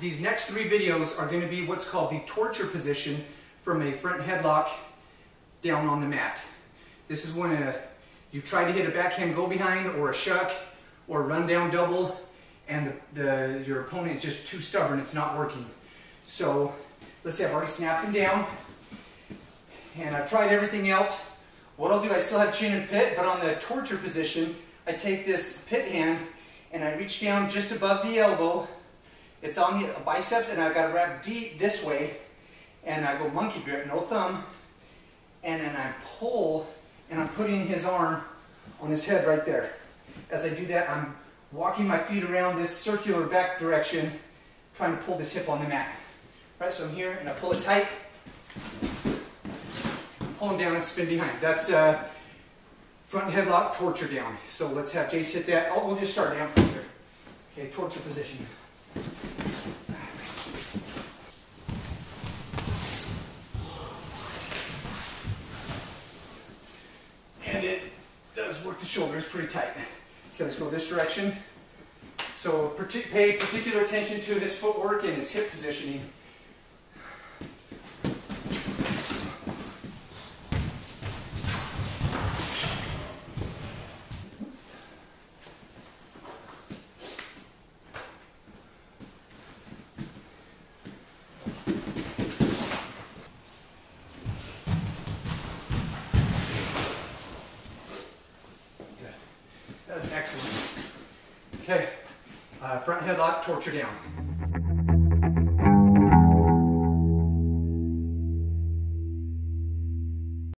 these next three videos are going to be what's called the torture position from a front headlock down on the mat. This is when a, you've tried to hit a backhand go behind or a shuck or run down double and the, the, your opponent is just too stubborn, it's not working. So let's say I've already snapped him down and I've tried everything else. What I'll do, I still have chin and pit, but on the torture position, I take this pit hand and I reach down just above the elbow. It's on the biceps and I've got to wrap deep this way and I go monkey grip, no thumb, and then I pull and I'm putting his arm on his head right there. As I do that, I'm walking my feet around this circular back direction, trying to pull this hip on the mat. Right, so I'm here and I pull it tight, pull him down and spin behind. That's uh, front headlock, torture down. So let's have Jace hit that. Oh, we'll just start down from here. Okay, torture position. And it does work the shoulders pretty tight. It's going to go this direction. So pay particular attention to his footwork and his hip positioning. That's excellent. Okay, uh, front headlock, torture down.